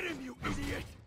Hit him, you idiot!